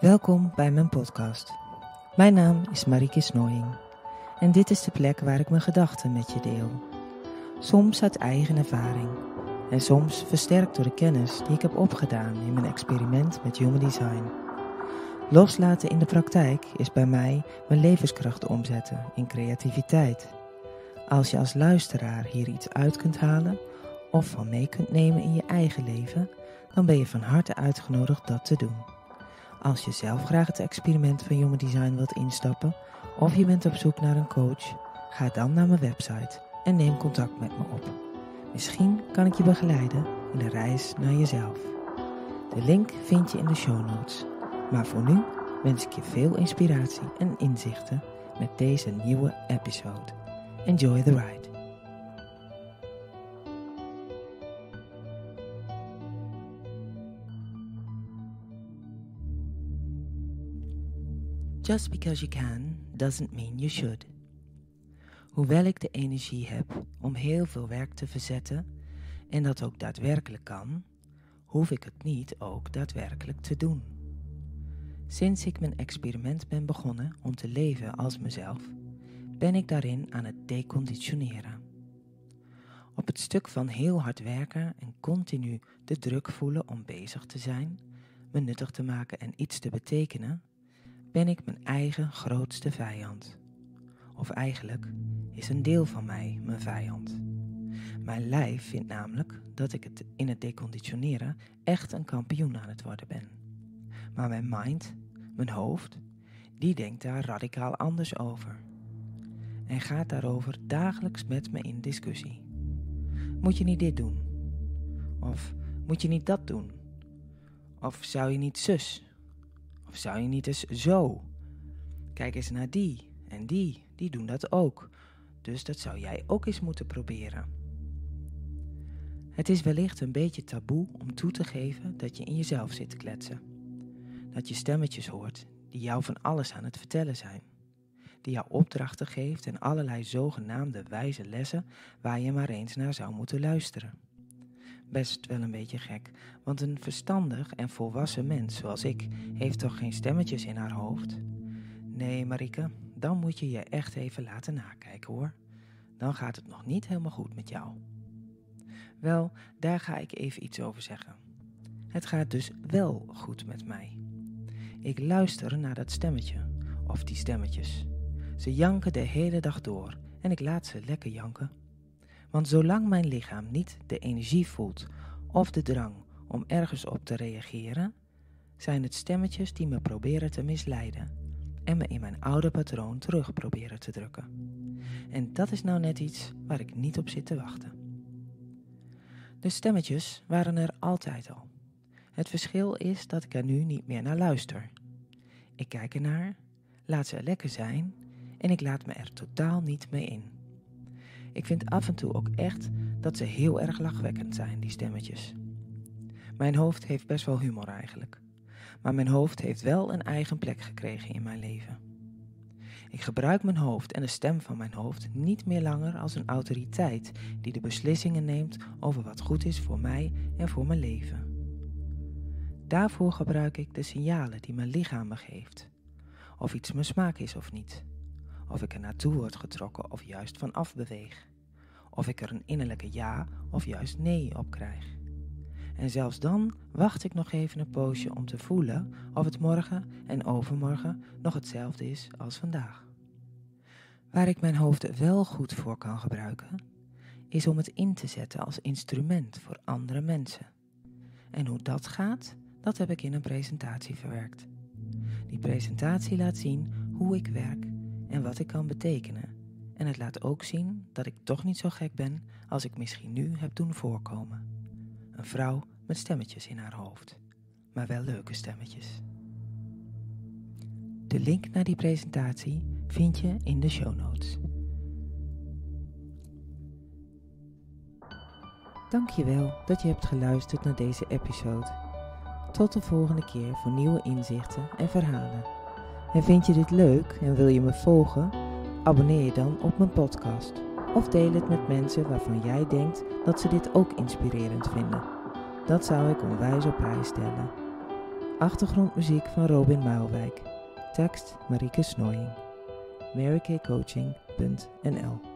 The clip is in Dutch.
Welkom bij mijn podcast. Mijn naam is Marieke Snooying en dit is de plek waar ik mijn gedachten met je deel. Soms uit eigen ervaring en soms versterkt door de kennis die ik heb opgedaan in mijn experiment met Human Design. Loslaten in de praktijk is bij mij mijn levenskracht omzetten in creativiteit. Als je als luisteraar hier iets uit kunt halen of van mee kunt nemen in je eigen leven, dan ben je van harte uitgenodigd dat te doen. Als je zelf graag het experiment van Human Design wilt instappen of je bent op zoek naar een coach, ga dan naar mijn website en neem contact met me op. Misschien kan ik je begeleiden in de reis naar jezelf. De link vind je in de show notes. Maar voor nu wens ik je veel inspiratie en inzichten met deze nieuwe episode. Enjoy the ride. Just because you can doesn't mean you should. Hoewel ik de energie heb om heel veel werk te verzetten en dat ook daadwerkelijk kan, hoef ik het niet ook daadwerkelijk te doen. Sinds ik mijn experiment ben begonnen om te leven als mezelf, ben ik daarin aan het deconditioneren. Op het stuk van heel hard werken en continu de druk voelen om bezig te zijn, me nuttig te maken en iets te betekenen, ben ik mijn eigen grootste vijand. Of eigenlijk is een deel van mij mijn vijand. Mijn lijf vindt namelijk dat ik het in het deconditioneren echt een kampioen aan het worden ben. Maar mijn mind, mijn hoofd, die denkt daar radicaal anders over. En gaat daarover dagelijks met me in discussie. Moet je niet dit doen? Of moet je niet dat doen? Of zou je niet zus? Of zou je niet eens zo? Kijk eens naar die en die, die doen dat ook. Dus dat zou jij ook eens moeten proberen. Het is wellicht een beetje taboe om toe te geven dat je in jezelf zit te kletsen. Dat je stemmetjes hoort die jou van alles aan het vertellen zijn. Die jou opdrachten geeft en allerlei zogenaamde wijze lessen waar je maar eens naar zou moeten luisteren. Best wel een beetje gek, want een verstandig en volwassen mens zoals ik heeft toch geen stemmetjes in haar hoofd? Nee, Marike, dan moet je je echt even laten nakijken hoor. Dan gaat het nog niet helemaal goed met jou. Wel, daar ga ik even iets over zeggen. Het gaat dus wel goed met mij. Ik luister naar dat stemmetje, of die stemmetjes. Ze janken de hele dag door en ik laat ze lekker janken. Want zolang mijn lichaam niet de energie voelt of de drang om ergens op te reageren, zijn het stemmetjes die me proberen te misleiden en me in mijn oude patroon terug proberen te drukken. En dat is nou net iets waar ik niet op zit te wachten. De stemmetjes waren er altijd al. Het verschil is dat ik er nu niet meer naar luister. Ik kijk ernaar, laat ze lekker zijn en ik laat me er totaal niet mee in. Ik vind af en toe ook echt dat ze heel erg lachwekkend zijn, die stemmetjes. Mijn hoofd heeft best wel humor eigenlijk. Maar mijn hoofd heeft wel een eigen plek gekregen in mijn leven. Ik gebruik mijn hoofd en de stem van mijn hoofd niet meer langer als een autoriteit die de beslissingen neemt over wat goed is voor mij en voor mijn leven. Daarvoor gebruik ik de signalen die mijn lichaam me geeft. Of iets mijn smaak is of niet. Of ik er naartoe word getrokken of juist van afbeweeg. Of ik er een innerlijke ja of juist nee op krijg. En zelfs dan wacht ik nog even een poosje om te voelen of het morgen en overmorgen nog hetzelfde is als vandaag. Waar ik mijn hoofd wel goed voor kan gebruiken, is om het in te zetten als instrument voor andere mensen. En hoe dat gaat, dat heb ik in een presentatie verwerkt. Die presentatie laat zien hoe ik werk en wat ik kan betekenen. En het laat ook zien dat ik toch niet zo gek ben als ik misschien nu heb doen voorkomen. Een vrouw met stemmetjes in haar hoofd, maar wel leuke stemmetjes. De link naar die presentatie vind je in de show notes. Dankjewel dat je hebt geluisterd naar deze episode. Tot de volgende keer voor nieuwe inzichten en verhalen. En vind je dit leuk en wil je me volgen? Abonneer je dan op mijn podcast of deel het met mensen waarvan jij denkt dat ze dit ook inspirerend vinden. Dat zou ik onwijs op prijs stellen. Achtergrondmuziek van Robin Muilwijk. Tekst Marieke Snoying. marykcoaching.nl